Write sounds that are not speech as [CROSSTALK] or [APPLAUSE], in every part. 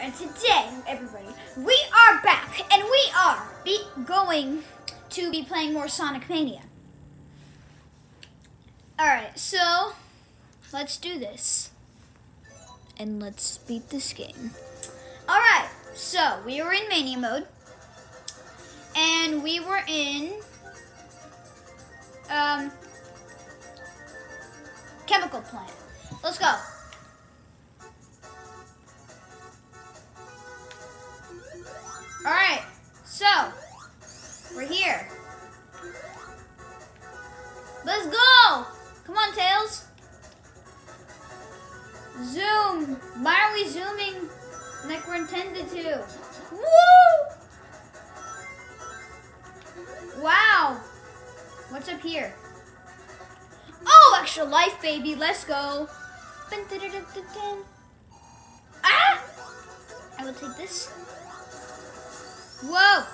And today, everybody, we are back, and we are going to be playing more Sonic Mania. Alright, so let's do this. And let's beat this game. Alright, so we were in Mania mode, and we were in um, Chemical Plant. Let's go. Alright, so we're here. Let's go! Come on, Tails. Zoom. Why are we zooming like we're intended to? Woo! Wow. What's up here? Oh, extra life, baby. Let's go. Ah! I will take this. Whoa!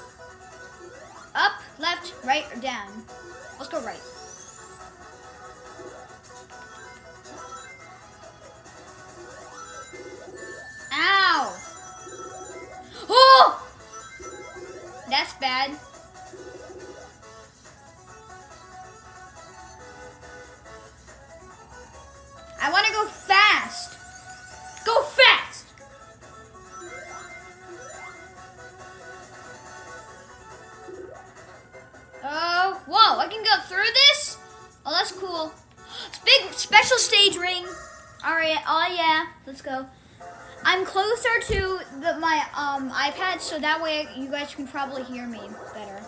Up, left, right, or down? Let's go right. Ow! Oh! That's bad. I want to go fast. Through this? Oh, that's cool. It's big special stage ring. All right, oh yeah, let's go. I'm closer to the, my um, iPad, so that way you guys can probably hear me better.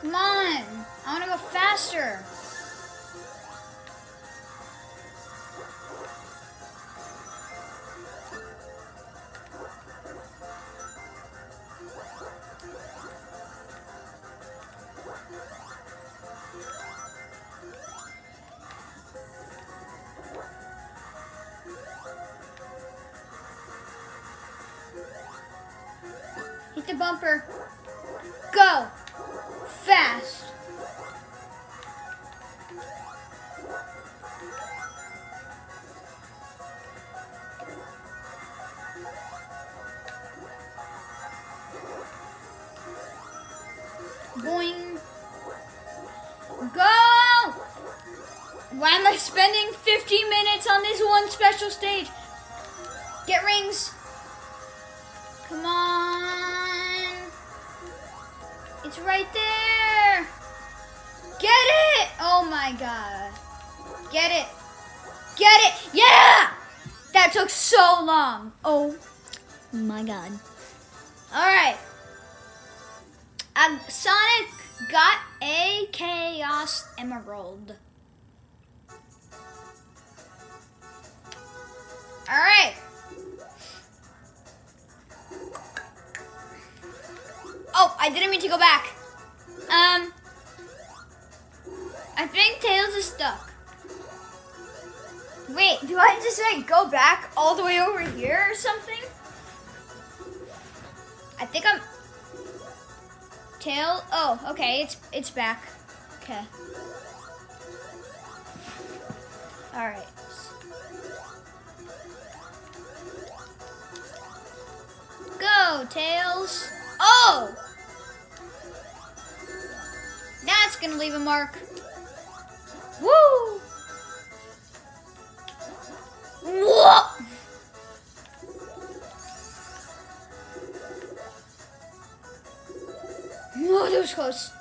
Come on! I want to go faster! On this one special stage? Get rings! Come on. It's right there. Get it. Oh my god. Get it. Get it. Yeah. That took so long. Oh my god. All right. Um, Sonic got a Chaos Emerald. All right. Oh, I didn't mean to go back. Um, I think Tails is stuck. Wait, do I just like go back all the way over here or something? I think I'm. Tail. Oh, okay. It's it's back. Okay. All right. Tails. Oh! That's gonna leave a mark. Woo! Whoa! Oh, that was close.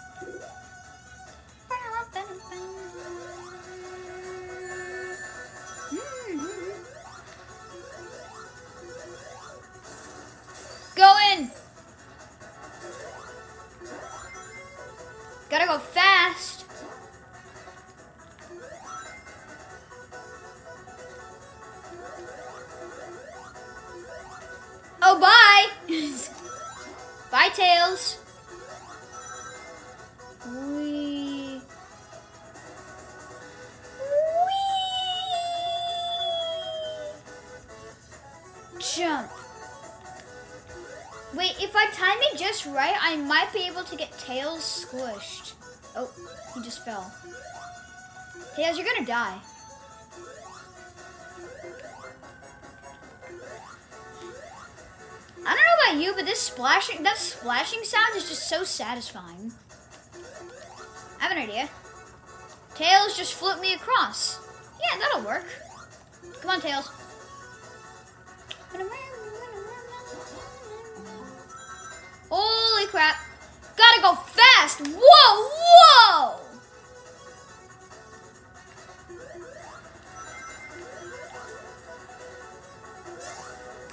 Jump. Wait, if I time it just right, I might be able to get Tails squished. Oh, he just fell. Tails, you're gonna die. I don't know about you, but this splashing, that splashing sound is just so satisfying. I have an idea. Tails, just float me across. Yeah, that'll work. Come on, Tails. Fast. Whoa, whoa.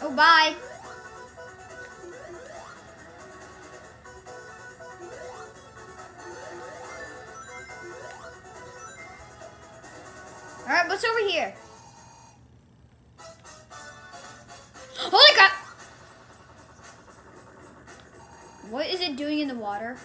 Oh, bye. All right, what's over here? Holy crap! What is it doing in the water?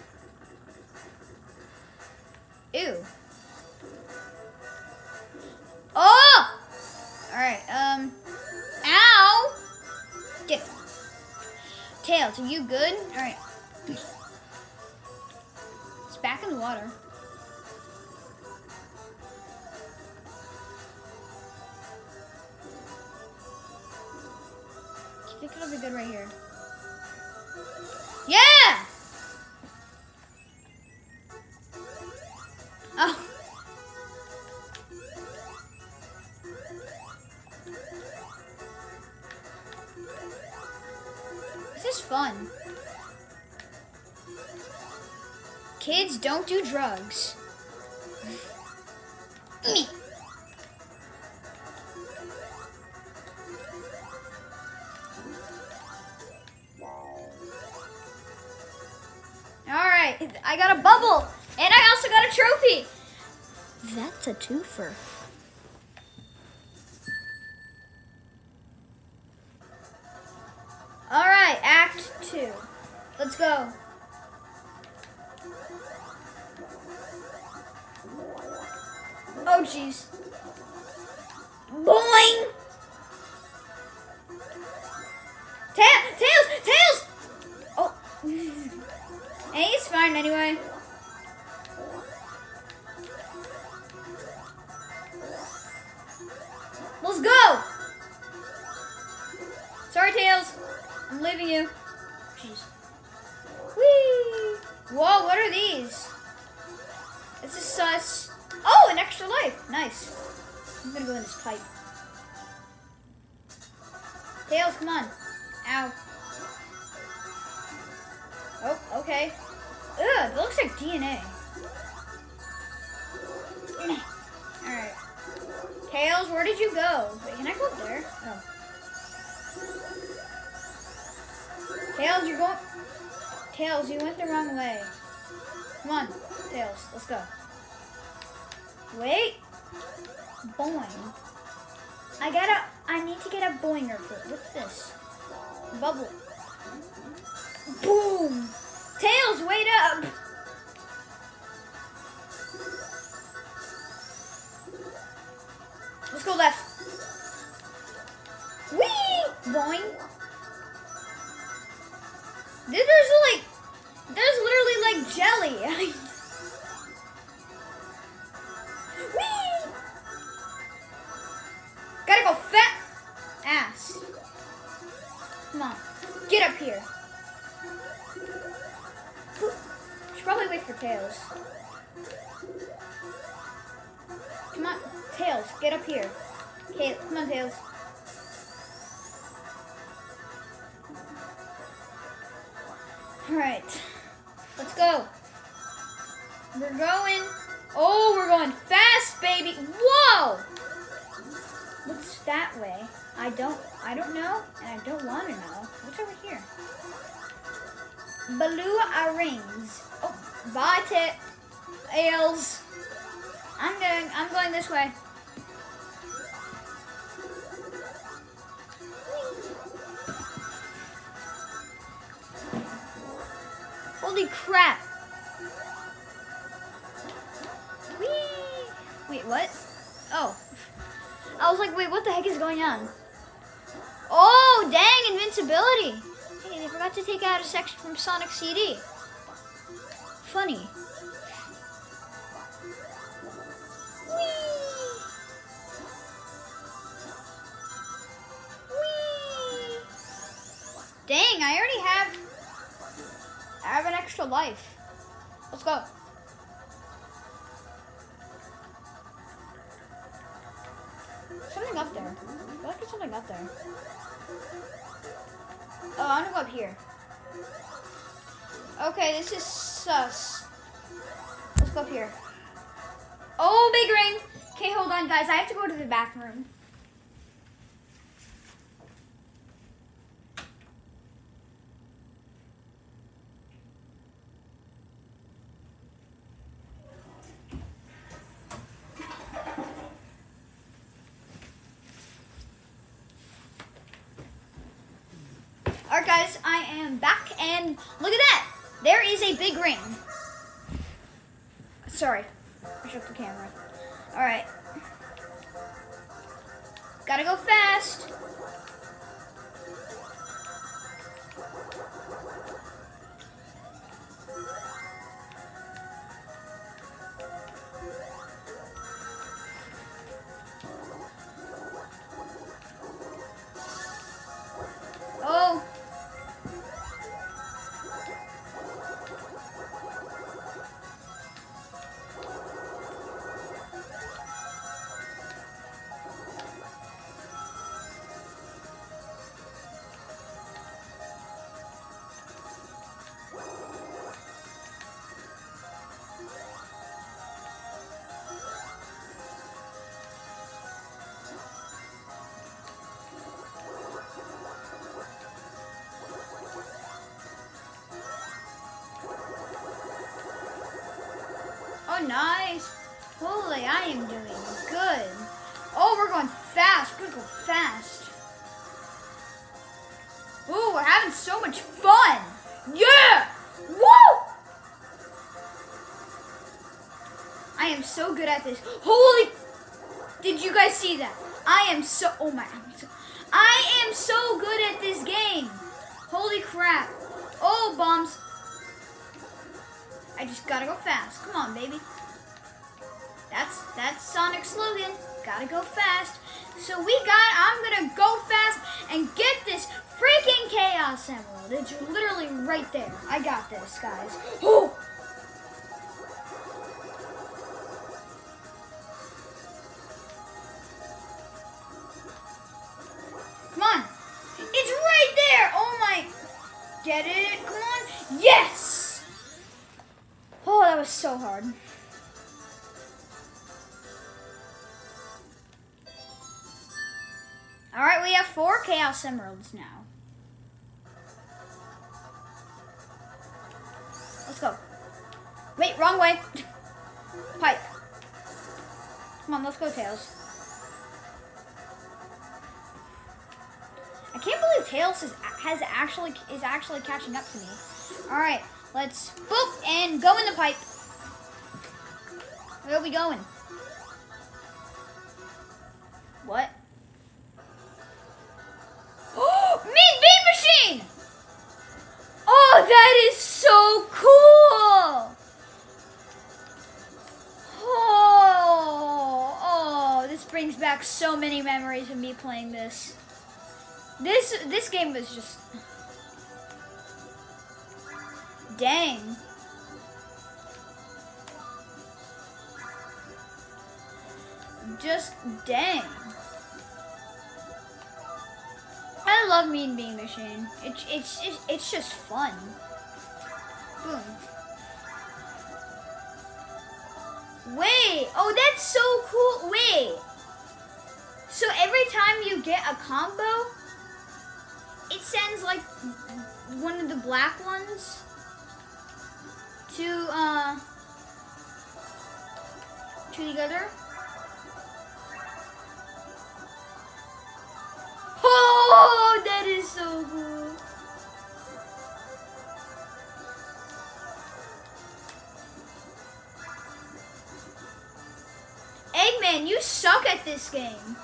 This is fun. Kids, don't do drugs. Me. Alright, I got a bubble. And I also got a trophy. That's a twofer. Go. Oh, jeez. Boing! Ta- tails! Tails! Oh. [LAUGHS] Hey, he's fine anyway. Let's go! Sorry, Tails. I'm leaving you. Nice. I'm gonna go in this pipe. Tails, come on. Ow. Oh, okay. Ugh, it looks like DNA. Alright. Tails, where did you go? Wait, can I go up there? Oh. Tails, you're going... Tails, you went the wrong way. Come on, Tails, let's go. Wait. Boing. I gotta... I need to get a boinger for... What's this? Bubble. Boom! Tails, wait up! Let's go left. Bye, tip. Ales. I'm going. I'm going this way. Holy crap! Whee! Wait, what? Oh. I was like, wait, what the heck is going on? Oh, dang, invincibility! Hey, they forgot to take out a section from Sonic CD. Funny. Dang, I already have I have an extra life. Let's go. Something up there. I feel like there's something up there. Oh, I'm gonna go up here. Okay, this is Let's go up here. Oh, big ring. Okay, hold on, guys. I have to go to the bathroom. Sorry, I shook the camera. Alright. This. Holy! Did you guys see that? I am so. Oh my! I am so good at this game. Holy crap! Oh, bombs! I just gotta go fast. Come on, baby. That's that's Sonic's slogan. Gotta go fast. So we got. I'm gonna go fast and get this freaking Chaos Emerald. It's literally right there. I got this, guys. Oh! Chaos Emeralds now. Let's go. Wait, wrong way. [LAUGHS] Pipe. Come on, let's go, Tails. I can't believe Tails is, has actually is actually catching up to me. All right, let's boop and go in the pipe. Where are we going? This this game was just dang. Just dang. I love Mean Bean Machine. It's it's it's, it's just fun. Boom. Wait. Oh, that's so cool. Wait. So every time you get a combo, it sends like one of the black ones to uh to the other. Oh, that is so cool. Eggman, you suck at this game.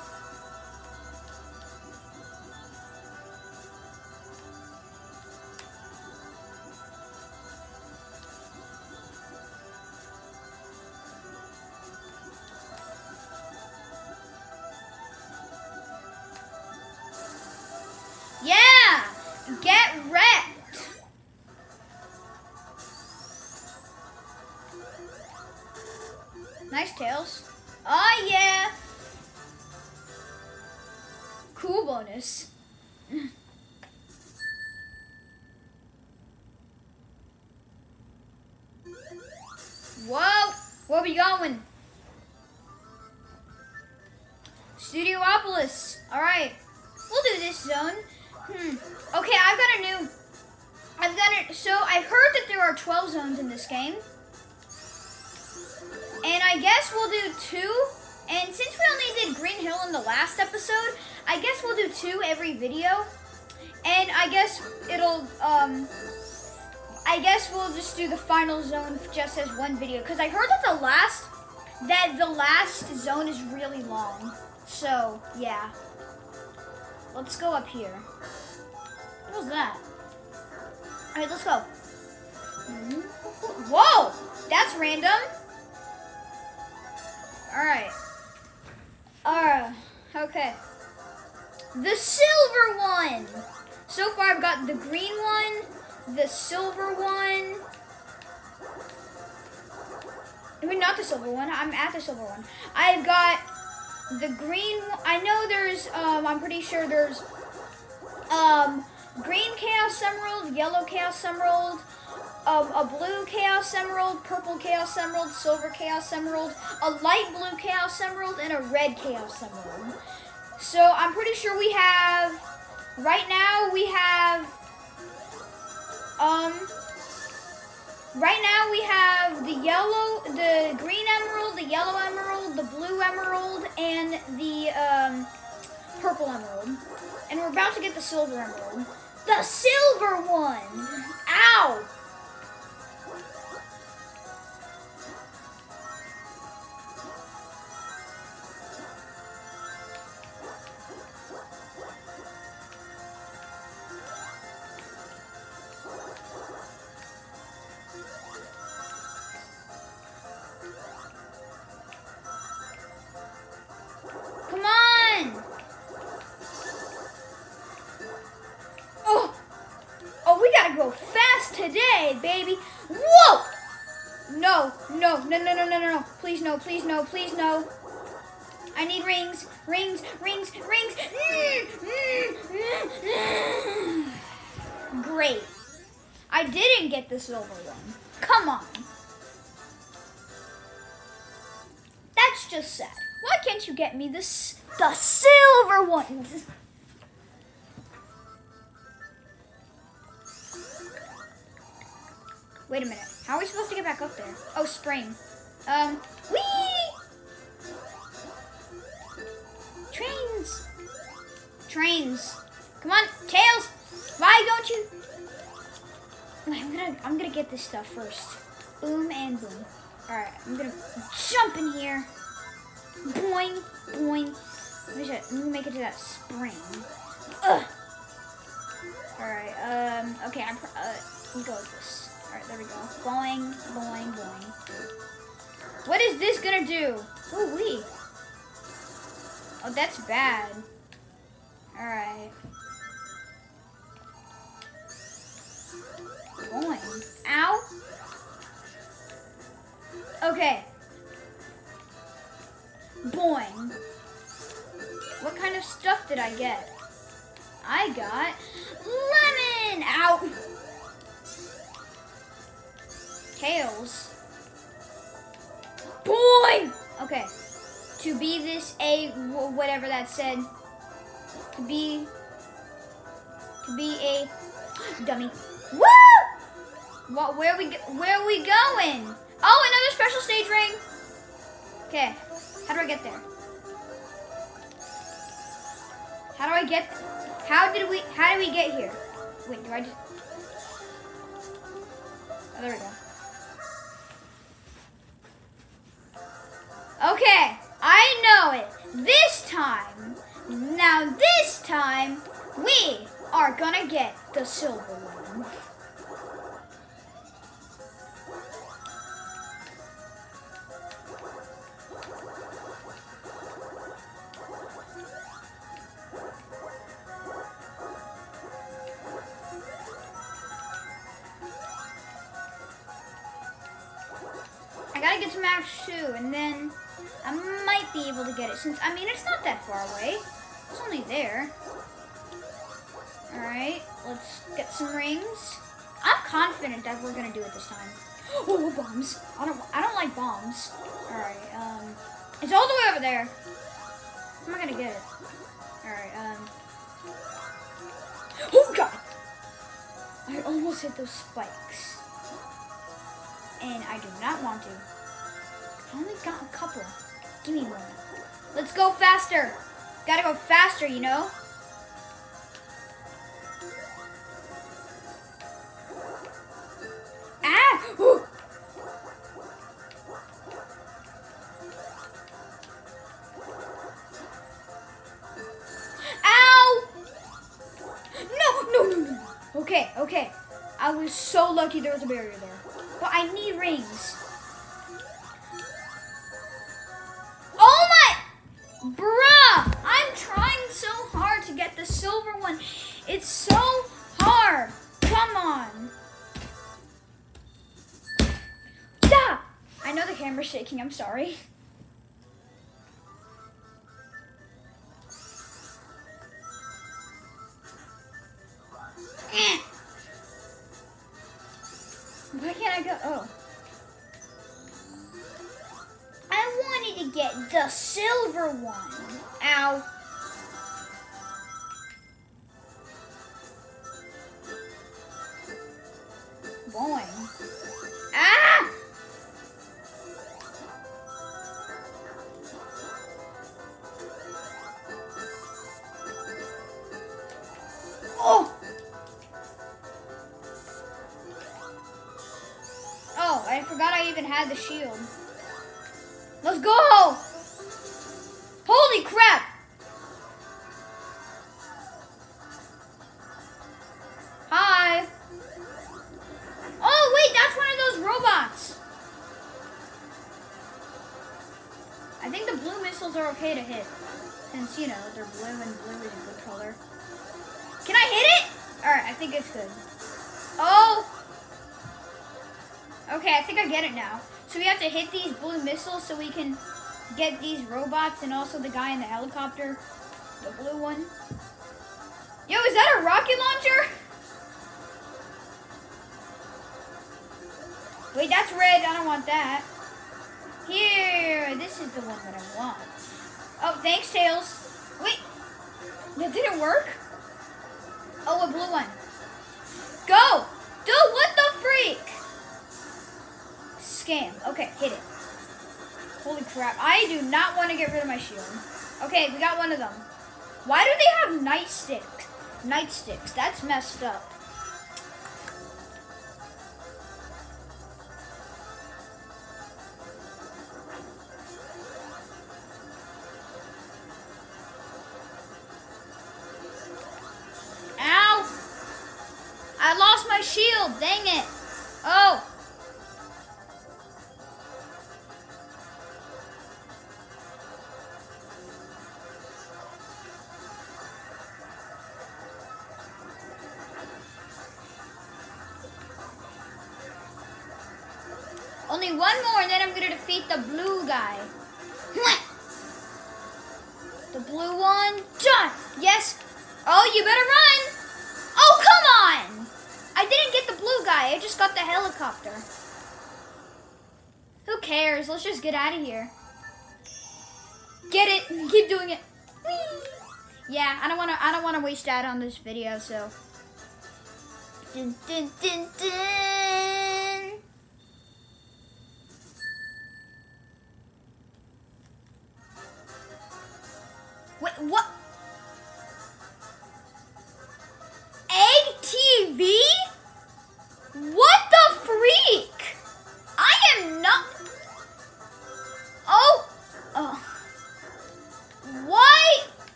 Get wrecked! Final zone just as one video. Because I heard that the last, that the last zone is really long. So, yeah. Let's go up here. What was that? All right, let's go. Whoa, that's random. All right. Uh, okay. The silver one. So far, I've got the green one, the silver one. I mean, not the silver one. I'm at the silver one. I've got the green. I know there's. Um, I'm pretty sure there's. Um, green chaos emerald, yellow chaos emerald, um, a blue chaos emerald, purple chaos emerald, silver chaos emerald, a light blue chaos emerald, and a red chaos emerald. So I'm pretty sure we have. Right now we have. Um. Right now we have the yellow, the green emerald, the yellow emerald, the blue emerald, and the um, purple emerald. And we're about to get the silver emerald. The silver one! Ow! I didn't get the silver one. Come on. That's just sad. Why can't you get me this the silver ones? Wait a minute. How are we supposed to get back up there? Oh, spring. Um, whee! Trains. Trains. Come on, tails. Why don't you? I'm gonna, I'm gonna get this stuff first. Boom and boom. All right, I'm gonna jump in here. Boing, boing. Let me, make it to that spring. Ugh. All right. Um. Okay. I'm. Uh. We'll go with this. All right. There we go. Boing, boing, boing. What is this gonna do? Ooh wee. Oh, that's bad. All said. To be. To be a dummy. Woo! What? Where we? Where are we going? Oh, another special stage ring. Okay. How do I get there? How do I get? How did we? How did we get here? Wait, do I just? Oh, there we go. Are gonna get the silver one. We're gonna do it this time. [GASPS] Oh, bombs. I don't, I don't like bombs. Alright, um, it's all the way over there. I'm not gonna get it. Alright, um. [GASPS] Oh, God! I almost hit those spikes. And I do not want to. I only got a couple. Give me one. Let's go faster. Gotta go faster, you know? Ow! No, no, no, no. Okay, okay. I was so lucky there was a barrier there. But I need rings. Camera's shaking. I'm sorry. Why can't I go? Oh. I wanted to get the silver one. Ow. Okay to hit. Since, you know, they're blue and blue is a good color. Can I hit it? Alright, I think it's good. Oh! Okay, I think I get it now. So we have to hit these blue missiles so we can get these robots and also the guy in the helicopter. The blue one. Yo, is that a rocket launcher? Wait, that's red. I don't want that. Here, this is the one that I want. Oh, thanks, Tails. Wait, that didn't work? Oh, a blue one. Go! Dude, what the freak? Scam. Okay, hit it. Holy crap. I do not want to get rid of my shield. Okay, we got one of them. Why do they have nightsticks? Nightsticks. That's messed up. Shield. Dang it. Oh. Only one more, and then I'm gonna defeat the blue guy. Get out of here. Get it. Keep doing it. Whee! Yeah, I don't want to. I don't want to waste that on this video. So. Dun, dun, dun.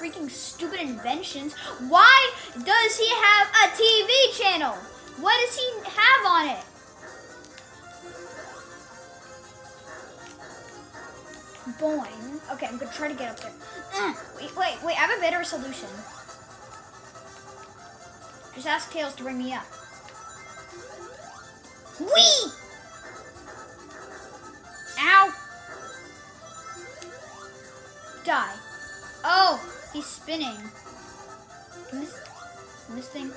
Freaking stupid inventions. Why does he have a TV channel? What does he have on it? Boing. Okay, I'm gonna try to get up there. [CLEARS THROAT] Wait, wait, wait, I have a better solution. Just ask Tails to bring me up. Wee! Ow! Die. Oh, he's spinning. Can this, can this thing?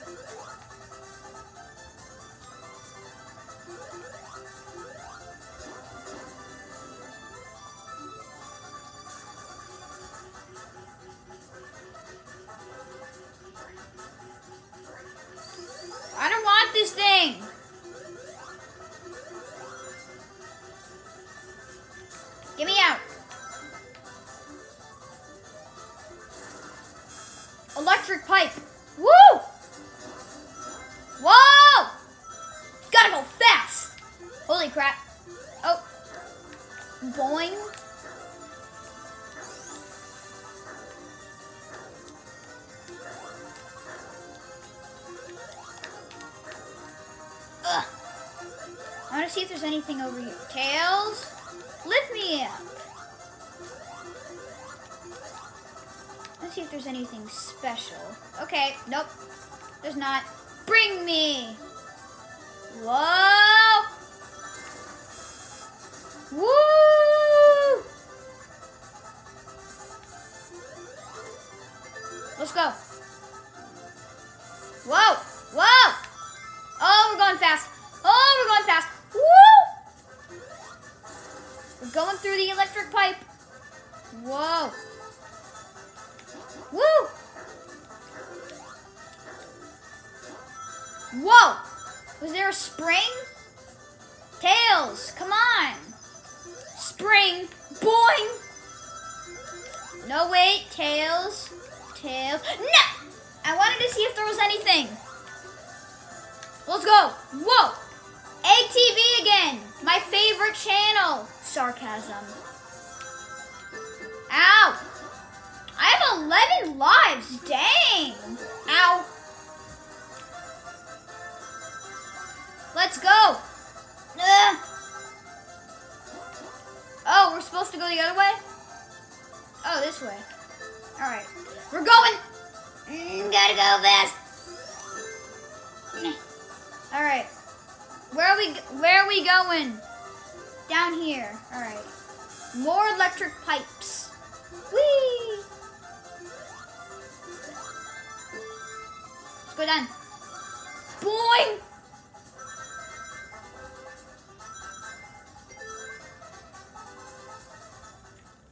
I want to see if there's anything over here. Tails, lift me up. Let's see if there's anything special. Okay, nope. There's not. Bring me. Whoa. Woo. Let's go. Whoa. Whoa. Oh, we're going fast. Oh, we're going fast. We're going through the electric pipe. Whoa. Woo! Whoa! Was there a spring? Tails, come on. Spring. Boing! No, wait. Tails. Tails. No! I wanted to see if there was anything. Let's go. Whoa. Egg TV again. My favorite channel. Sarcasm. Ow. I have 11 lives. Dang. Ow. Let's go. Ugh. Oh, we're supposed to go the other way? Oh, this way. All right. We're going. Mm, gotta go fast. All right. Where are we? Where are we going? Down here. All right. More electric pipes. Whee! Let's go down. Boing!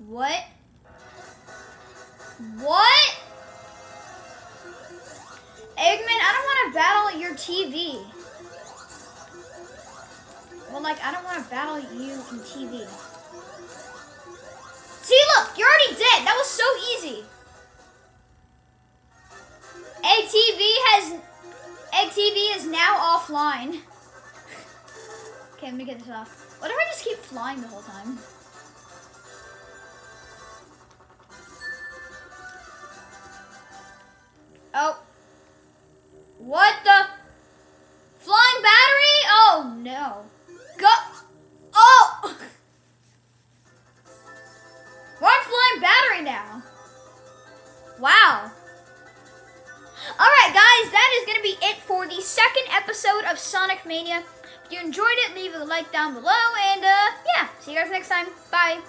What? What? Eggman, I don't want to battle your TV. Like, I don't want to battle you in TV. See, look, you're already dead. That was so easy. Egg TV has, Egg TV is now offline. [LAUGHS] okay, I'm gonna get this off. What if I just keep flying the whole time? If you enjoyed it, leave a like down below, and uh, yeah, see you guys next time. Bye.